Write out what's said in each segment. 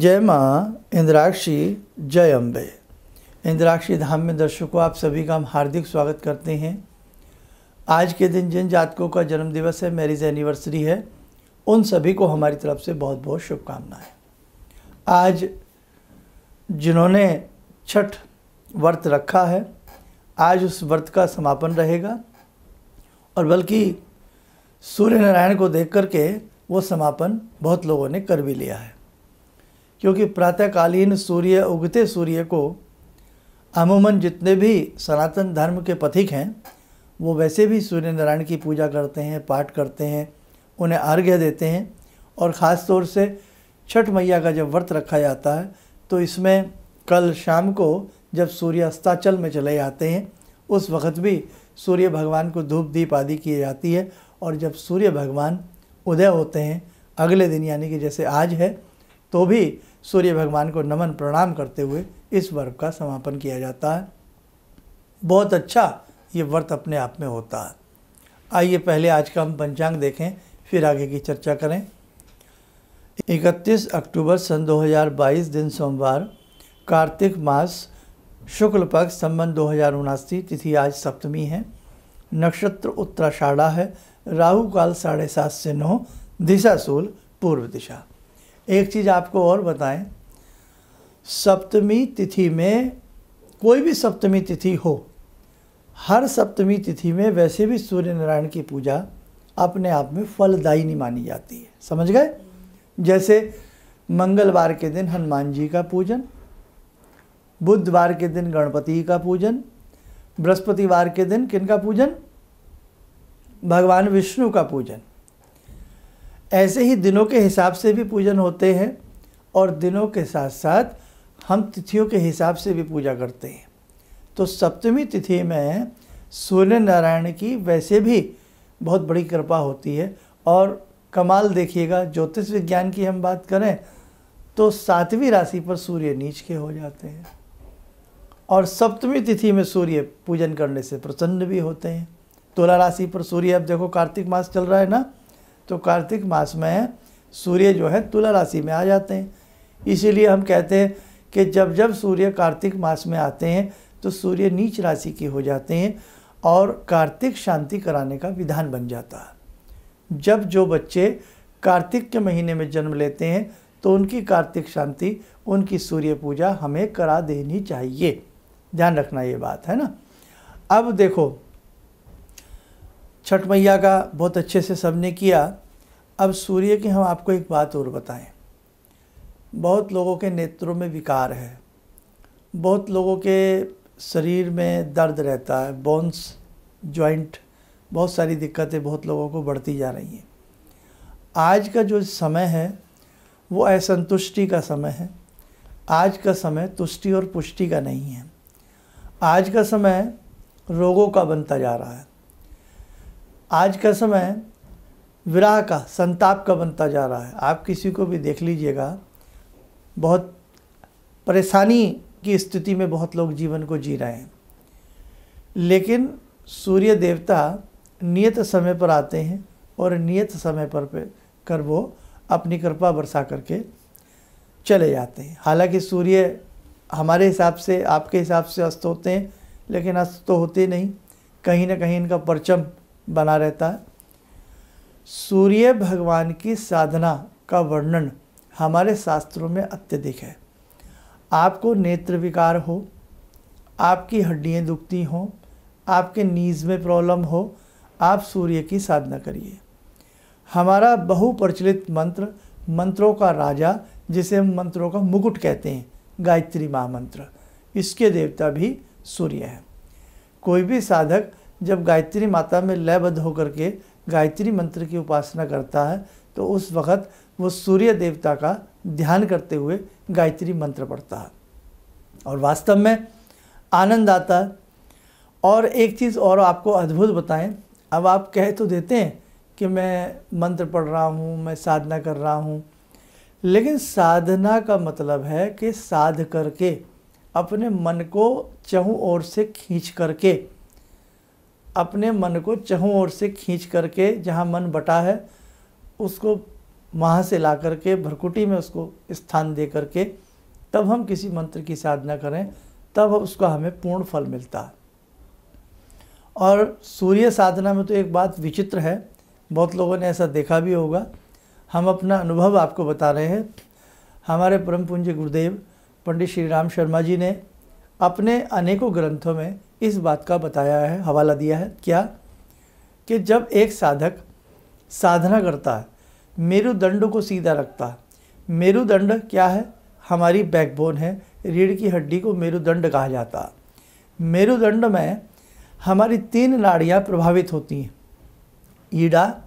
जय माँ इंद्राक्षी जय अम्बे इंद्राक्षी धाम में दर्शकों, आप सभी का हम हार्दिक स्वागत करते हैं। आज के दिन जिन जातकों का जन्म दिवस है, मैरिज एनिवर्सरी है, उन सभी को हमारी तरफ़ से बहुत बहुत शुभकामनाएँ। आज जिन्होंने छठ व्रत रखा है, आज उस व्रत का समापन रहेगा, और बल्कि सूर्य नारायण को देख करके वो समापन बहुत लोगों ने कर भी लिया है। क्योंकि प्रातःकालीन सूर्य, उगते सूर्य को अमूमन जितने भी सनातन धर्म के पथिक हैं, वो वैसे भी सूर्य नारायण की पूजा करते हैं, पाठ करते हैं, उन्हें अर्घ्य देते हैं और ख़ास तौर से छठ मैया का जब व्रत रखा जाता है तो इसमें कल शाम को जब सूर्य अस्ताचल में चले जाते हैं, उस वक्त भी सूर्य भगवान को धूप, दीप आदि की जाती है और जब सूर्य भगवान उदय होते हैं, अगले दिन यानी कि जैसे आज है तो भी सूर्य भगवान को नमन प्रणाम करते हुए इस वर्ग का समापन किया जाता है। बहुत अच्छा ये व्रत अपने आप में होता है। आइए पहले आज का हम पंचांग देखें, फिर आगे की चर्चा करें। 31 अक्टूबर सन 2022 दिन सोमवार, कार्तिक मास, शुक्ल पक्ष संबंध दो हज़ार उनासी तिथि आज सप्तमी है। नक्षत्र उत्तराषाढ़ा है, राहु काल साढ़े सात से नौ, दिशा सूल पूर्व दिशा। एक चीज़ आपको और बताएँ। सप्तमी तिथि में कोई भी सप्तमी तिथि हो, हर सप्तमी तिथि में वैसे भी सूर्य नारायण की पूजा अपने आप में फलदायी नहीं मानी जाती है। समझ गए? जैसे मंगलवार के दिन हनुमान जी का पूजन, बुधवार के दिन गणपति का पूजन, बृहस्पतिवार के दिन किन का पूजन? भगवान विष्णु का पूजन। ऐसे ही दिनों के हिसाब से भी पूजन होते हैं और दिनों के साथ साथ हम तिथियों के हिसाब से भी पूजा करते हैं। तो सप्तमी तिथि में सूर्य नारायण की वैसे भी बहुत बड़ी कृपा होती है और कमाल देखिएगा, ज्योतिष विज्ञान की हम बात करें तो सातवीं राशि पर सूर्य नीच के हो जाते हैं और सप्तमी तिथि में सूर्य पूजन करने से प्रसन्न भी होते हैं। तुला राशि पर सूर्य, अब देखो कार्तिक मास चल रहा है ना तो कार्तिक मास में सूर्य जो है तुला राशि में आ जाते हैं। इसीलिए हम कहते हैं कि जब जब सूर्य कार्तिक मास में आते हैं तो सूर्य नीच राशि के हो जाते हैं और कार्तिक शांति कराने का विधान बन जाता है। जब जो बच्चे कार्तिक के महीने में जन्म लेते हैं तो उनकी कार्तिक शांति, उनकी सूर्य पूजा हमें करा देनी चाहिए। ध्यान रखना ये बात, है ना? अब देखो, छठ मैया का बहुत अच्छे से सबने किया। अब सूर्य की हम आपको एक बात और बताएँ। बहुत लोगों के नेत्रों में विकार है। बहुत लोगों के शरीर में दर्द रहता है बोन्स जॉइंट बहुत सारी दिक्कतें बहुत लोगों को बढ़ती जा रही हैं। आज का जो समय है, वो असंतुष्टि का समय है। आज का समय तुष्टि और पुष्टि का नहीं है। आज का समय रोगों का बनता जा रहा है। आज का समय विराह का, संताप का बनता जा रहा है। आप किसी को भी देख लीजिएगा, बहुत परेशानी की स्थिति में बहुत लोग जीवन को जी रहे हैं। लेकिन सूर्य देवता नियत समय पर आते हैं और नियत समय पर कर वो अपनी कृपा बरसा करके चले जाते हैं। हालाँकि सूर्य हमारे हिसाब से, आपके हिसाब से अस्त होते हैं, लेकिन अस्त तो होते नहीं। कहीं ना कहीं इनका परचम बना रहता है। सूर्य भगवान की साधना का वर्णन हमारे शास्त्रों में अत्यधिक है। आपको नेत्र विकार हो, आपकी हड्डियाँ दुखती हों, आपके नीज में प्रॉब्लम हो, आप सूर्य की साधना करिए। हमारा बहुप्रचलित मंत्र मंत्रों का राजा, जिसे हम मंत्रों का मुकुट कहते हैं, गायत्री महामंत्र, इसके देवता भी सूर्य हैं। कोई भी साधक जब गायत्री माता में लयबद्ध होकर के गायत्री मंत्र की उपासना करता है तो उस वक़्त वो सूर्य देवता का ध्यान करते हुए गायत्री मंत्र पढ़ता है। और वास्तव में आनंद आता है। और एक चीज़ और आपको अद्भुत बताएँ, अब आप कह तो देते हैं कि मैं मंत्र पढ़ रहा हूँ, मैं साधना कर रहा हूँ, लेकिन साधना का मतलब है कि साध करके, अपने मन को चहु ओर से खींच करके अपने मन को चहों ओर से खींच करके जहाँ मन बटा है, उसको वहाँ से ला करके, भरकुटी में उसको स्थान दे करके, तब हम किसी मंत्र की साधना करें, तब उसका हमें पूर्ण फल मिलता है। और सूर्य साधना में तो एक बात विचित्र है, बहुत लोगों ने ऐसा देखा भी होगा। हम अपना अनुभव आपको बता रहे हैं। हमारे परम पूज्य गुरुदेव, पंडित श्री राम शर्मा जी ने अपने अनेकों ग्रंथों में इस बात का बताया है, हवाला दिया है। क्या? कि जब एक साधक साधना करता है, मेरुदंड को सीधा रखता है। मेरुदंड क्या है? हमारी बैकबोन है। रीढ़ की हड्डी को मेरुदंड कहा जाता है। मेरुदंड में हमारी तीन नाड़ियाँ प्रभावित होती हैं। ईडा,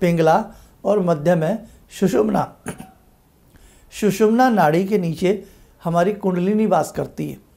पिंगला और मध्य में सुषुम्ना। सुषुम्ना नाड़ी के नीचे हमारी कुंडलिनी वास करती है।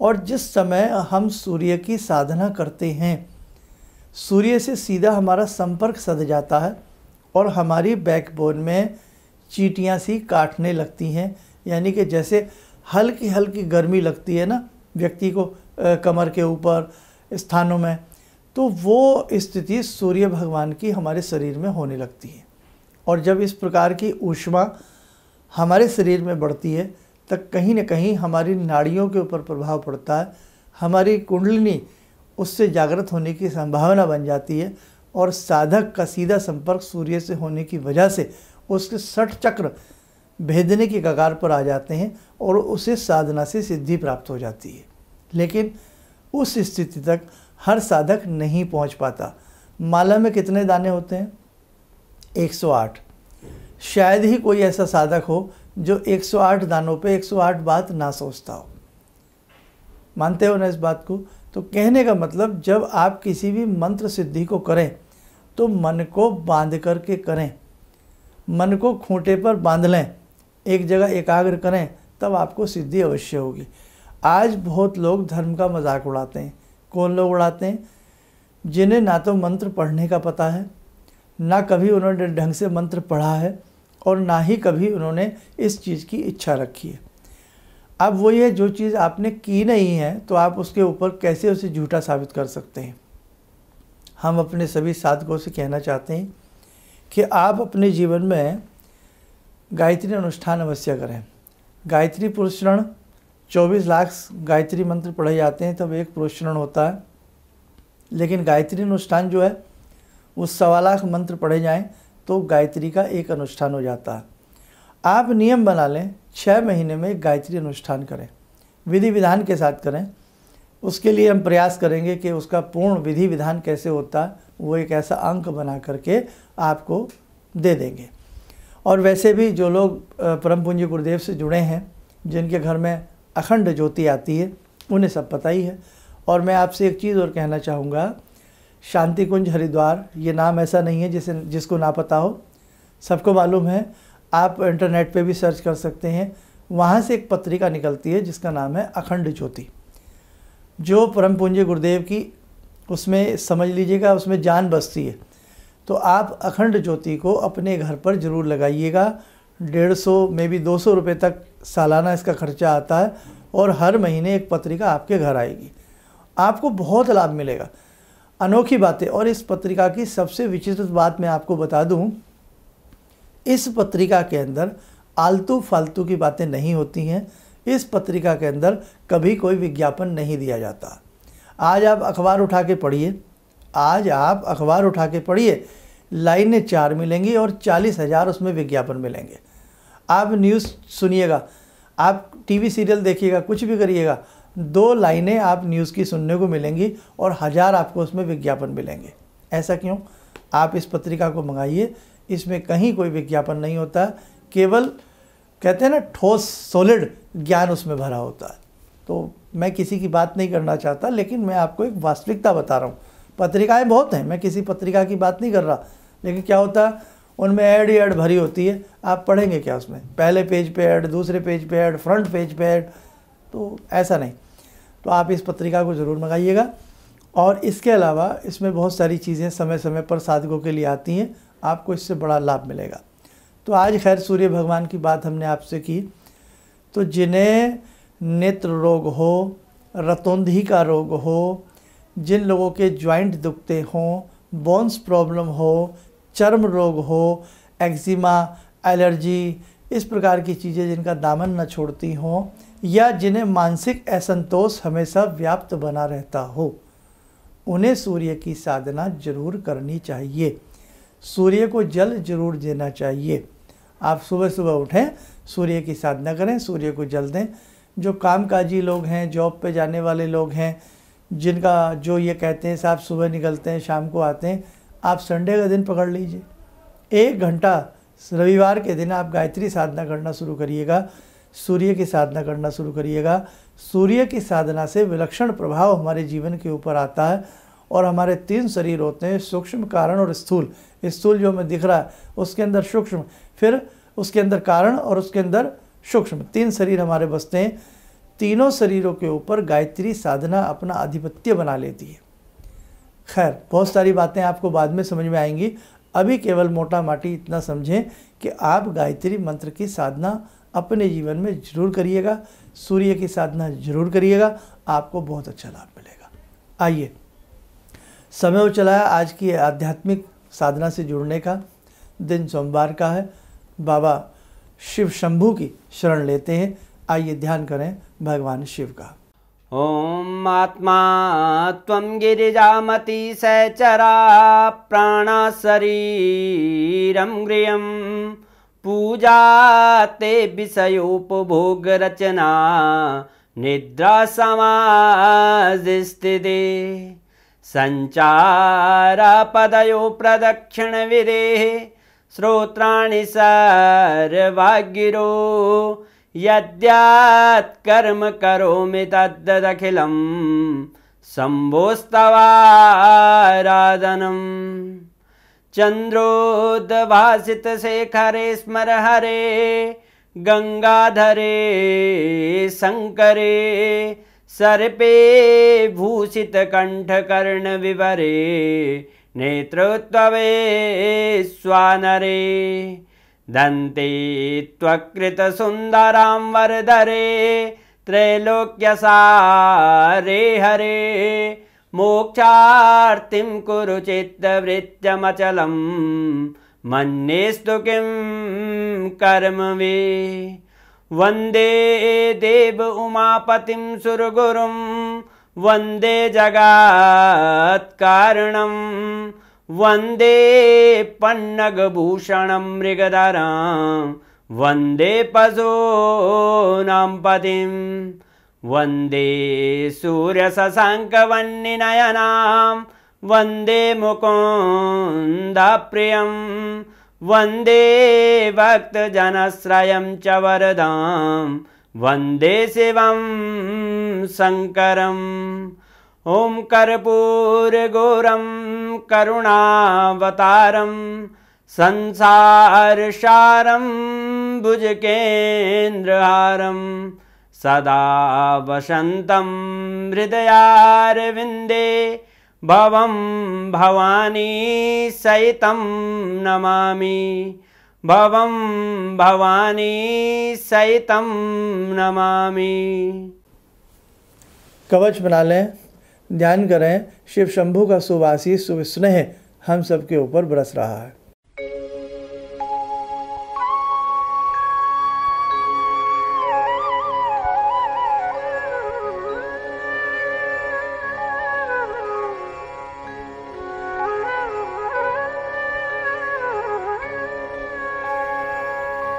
और जिस समय हम सूर्य की साधना करते हैं, सूर्य से सीधा हमारा संपर्क सद जाता है और हमारी बैकबोन में चीटियाँ सी काटने लगती हैं। यानी कि जैसे हल्की हल्की गर्मी लगती है ना, व्यक्ति को कमर के ऊपर, स्थानों में तो वो स्थिति सूर्य भगवान की हमारे शरीर में होने लगती है। और जब इस प्रकार की ऊष्मा हमारे शरीर में बढ़ती है तब कहीं ना कहीं हमारी नाड़ियों के ऊपर प्रभाव पड़ता है। हमारी कुंडलिनी उससे जागृत होने की संभावना बन जाती है और साधक का सीधा संपर्क सूर्य से होने की वजह से उसके सठ चक्र भेदने की कगार पर आ जाते हैं और उसे साधना से सिद्धि प्राप्त हो जाती है। लेकिन उस स्थिति तक हर साधक नहीं पहुँच पाता। माला में कितने दाने होते हैं? 108 शायद ही कोई ऐसा साधक हो जो 108 दानों पे 108 बात ना सोचता हो। मानते हो ना इस बात को? तो कहने का मतलब जब आप किसी भी मंत्र सिद्धि को करें तो मन को बाँध करके करें। मन को खूंटे पर बाँध लें, एक जगह एकाग्र करें, तब आपको सिद्धि अवश्य होगी। आज बहुत लोग धर्म का मज़ाक उड़ाते हैं, कौन लोग उड़ाते हैं? जिन्हें ना तो मंत्र पढ़ने का पता है, ना कभी उन्होंने ढंग से मंत्र पढ़ा है और ना ही कभी उन्होंने इस चीज़ की इच्छा रखी है। अब वो ये जो चीज़ आपने की नहीं है तो आप उसके ऊपर कैसे उसे झूठा साबित कर सकते हैं? हम अपने सभी साधकों से कहना चाहते हैं कि आप अपने जीवन में गायत्री अनुष्ठान अवश्य करें। गायत्री पुरुषरण, चौबीस लाख गायत्री मंत्र पढ़े जाते हैं, तब एक पुरुषरण होता है। लेकिन गायत्री अनुष्ठान जो है, वो सवा लाख मंत्र पढ़े जाएँ तो गायत्री का एक अनुष्ठान हो जाता। है आप नियम बना लें छः महीने में गायत्री अनुष्ठान करें। विधि विधान के साथ करें। उसके लिए हम प्रयास करेंगे कि उसका पूर्ण विधि विधान कैसे होता, वो एक ऐसा अंक बना करके आपको दे देंगे। और वैसे भी जो लोग परम पूज्य गुरुदेव से जुड़े हैं, जिनके घर में अखंड ज्योति आती है, उन्हें सब पता ही है। और मैं आपसे एक चीज़ और कहना चाहूँगा शांति कुंज हरिद्वार, ये नाम ऐसा नहीं है जिसे जिसको ना पता हो। सबको मालूम है, आप इंटरनेट पे भी सर्च कर सकते हैं। वहाँ से एक पत्रिका निकलती है, जिसका नाम है अखंड ज्योति। जो परम पूज्य गुरुदेव की, उसमें समझ लीजिएगा, उसमें जान बसती है। तो आप अखंड ज्योति को अपने घर पर ज़रूर लगाइएगा। डेढ़ सौ, में भी दो सौ रुपये तक सालाना इसका खर्चा आता है और हर महीने एक पत्रिका आपके घर आएगी। आपको बहुत लाभ मिलेगा। अनोखी बातें। और इस पत्रिका की सबसे विचित्र बात मैं आपको बता दूँ, इस पत्रिका के अंदर आलतू फालतू की बातें नहीं होती हैं। इस पत्रिका के अंदर कभी कोई विज्ञापन नहीं दिया जाता। आज आप अखबार उठा के पढ़िए। आज आप अखबार उठा के पढ़िए। लाइनें चार मिलेंगी और चालीस हज़ार उसमें विज्ञापन मिलेंगे। आप न्यूज़ सुनिएगा। आप टीवी सीरियल देखिएगा, कुछ भी करिएगा। दो लाइनें आप न्यूज़ की सुनने को मिलेंगी और हज़ार आपको उसमें विज्ञापन मिलेंगे। ऐसा क्यों? आप इस पत्रिका को मंगाइए, इसमें कहीं कोई विज्ञापन नहीं होता, केवल कहते हैं ना, ठोस, सॉलिड ज्ञान उसमें भरा होता है। तो मैं किसी की बात नहीं करना चाहता, लेकिन मैं आपको एक वास्तविकता बता रहा हूँ। पत्रिकाएँ बहुत हैं, मैं किसी पत्रिका की बात नहीं कर रहा, लेकिन क्या होता है, उनमें ऐड ही ऐड भरी होती है, आप पढ़ेंगे क्या उसमें? पहले पेज पे ऐड, दूसरे पेज पे ऐड, फ्रंट पेज पे ऐड तो ऐसा नहीं। तो आप इस पत्रिका को ज़रूर मंगाइएगा। और इसके अलावा इसमें बहुत सारी चीज़ें समय समय पर साधकों के लिए आती हैं। आपको इससे बड़ा लाभ मिलेगा। तो आज खैर सूर्य भगवान की बात हमने आपसे की। तो जिन्हें नेत्र रोग हो, रतौंधी का रोग हो, जिन लोगों के ज्वाइंट दुखते हों बोन्स प्रॉब्लम हो, चर्म रोग हो एक्जिमा एलर्जी इस प्रकार की चीज़ें जिनका दामन न छोड़ती हों या जिन्हें मानसिक असंतोष हमेशा व्याप्त बना रहता हो, उन्हें सूर्य की साधना ज़रूर करनी चाहिए। सूर्य को जल ज़रूर देना चाहिए। आप सुबह सुबह उठें, सूर्य की साधना करें, सूर्य को जल दें। जो कामकाजी लोग हैं, जॉब पे जाने वाले लोग हैं, जिनका जो ये कहते हैं, साहब सुबह निकलते हैं, शाम को आते हैं, आप संडे का दिन पकड़ लीजिए। एक घंटा, रविवार के दिन आप गायत्री साधना करना शुरू करिएगा। सूर्य की साधना करना शुरू करिएगा। सूर्य की साधना से विलक्षण प्रभाव हमारे जीवन के ऊपर आता है और हमारे तीन शरीर होते हैं, सूक्ष्म, कारण और स्थूल। स्थूल जो हमें दिख रहा है, उसके अंदर सूक्ष्म, फिर उसके अंदर कारण और उसके अंदर सूक्ष्म। तीन शरीर हमारे बसते हैं। तीनों शरीरों के ऊपर गायत्री साधना अपना आधिपत्य बना लेती है। खैर, बहुत सारी बातें आपको बाद में समझ में आएँगी। अभी केवल मोटा माटी इतना समझें कि आप गायत्री मंत्र की साधना अपने जीवन में ज़रूर करिएगा, सूर्य की साधना ज़रूर करिएगा, आपको बहुत अच्छा लाभ मिलेगा। आइए, समय हो चला है आज की आध्यात्मिक साधना से जुड़ने का, दिन सोमवार का है, बाबा शिव शंभु की शरण लेते हैं, आइए ध्यान करें भगवान शिव का। ओम आत्मा त्वं गिरिजामति सचरा प्राणशरीरं गृहं पूजा ते विषयोपभोगरचना निद्रासमाधिस्थिते सञ्चारपदयो प्रदक्षिणविदेः श्रोत्राणि सर्वागिरो यद्यात्कर्म करोमि तद्दखिलं शम्भोस्तवाराधनम् चन्द्रोद्भासितशेखरे स्मर हरे गङ्गाधरे शङ्करे सर्पे भूषितकण्ठकर्णविवरे नेतृत्ववे स्वानरे दन्ते त्वकृतसुन्दरां वरदरे त्रैलोक्यसारे हरे मोक्षार्तिं कुरु चित्तवृत्तमचलं मन्येस्तु किं कर्म वे? वन्दे देव उमापतिं सुरगुरुं। वन्दे जगत्कारणम् वन्दे पन्नगभूषणं मृगधरां। वन्दे पशूनां पतिं वन्दे सूर्यशशाङ्कवन्निनयनां वन्दे मुकुन्दप्रियं वन्दे भक्तजनश्रयं च वरदां वन्दे शिवं शङ्करम्। ॐ कर्पूरगौरं करुणावतारं संसारसारं भुजकेन्द्रहारं सदा वसन्तं हृदयारविन्दे भवं भवानी सहितं नमामि। भवं भवानी सहितं नमामि। कवच बना लें, ध्यान करें, शिव शंभु का सुवासीस सुविस्नेह हम सबके ऊपर बरस रहा है।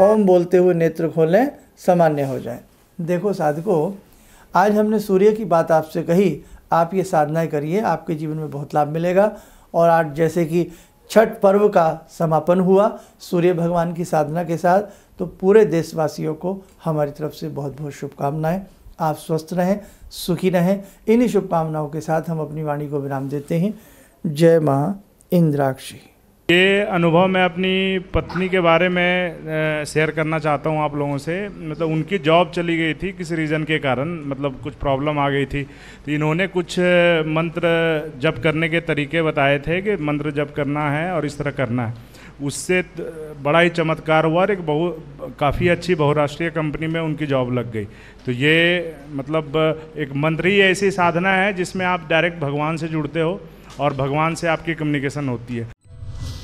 ओम बोलते हुए नेत्र खोलें, सामान्य हो जाएँ। देखो साधको, आज हमने सूर्य की बात आपसे कही, आप ये साधनाएँ करिए, आपके जीवन में बहुत लाभ मिलेगा। और आज जैसे कि छठ पर्व का समापन हुआ, सूर्य भगवान की साधना के साथ तो पूरे देशवासियों को हमारी तरफ़ से बहुत बहुत शुभकामनाएँ। आप स्वस्थ रहें, सुखी रहें। इन्हीं शुभकामनाओं के साथ हम अपनी वाणी को विराम देते हैं। जय माँ, इंद्राक्षी। ये अनुभव मैं अपनी पत्नी के बारे में शेयर करना चाहता हूँ आप लोगों से। मतलब उनकी जॉब चली गई थी किसी रीज़न के कारण मतलब कुछ प्रॉब्लम आ गई थी। तो इन्होंने कुछ मंत्र जप करने के तरीके बताए थे कि मंत्र जप करना है और इस तरह करना है। उससे बड़ा ही चमत्कार हुआ और एक बहु, काफ़ी अच्छी बहुराष्ट्रीय कंपनी में उनकी जॉब लग गई। तो ये मतलब एक मंत्र ही ऐसी साधना है जिसमें आप डायरेक्ट भगवान से जुड़ते हो और भगवान से आपकी कम्युनिकेशन होती है।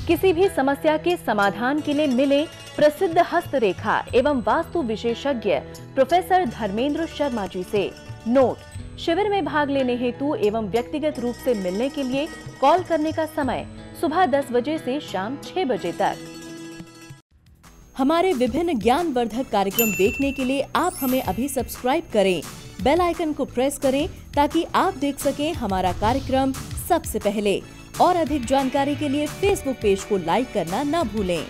किसी भी समस्या के समाधान के लिए मिले प्रसिद्ध हस्तरेखा एवं वास्तु विशेषज्ञ प्रोफेसर धर्मेंद्र शर्मा जी से। नोट, शिविर में भाग लेने हेतु एवं व्यक्तिगत रूप से मिलने के लिए कॉल करने का समय सुबह 10 बजे से शाम 6 बजे तक। हमारे विभिन्न ज्ञान वर्धक कार्यक्रम देखने के लिए आप हमें अभी सब्सक्राइब करें, बेल आइकन को प्रेस करें ताकि आप देख सकें हमारा कार्यक्रम सबसे पहले। और अधिक जानकारी के लिए फेसबुक पेज को लाइक करना न भूलें।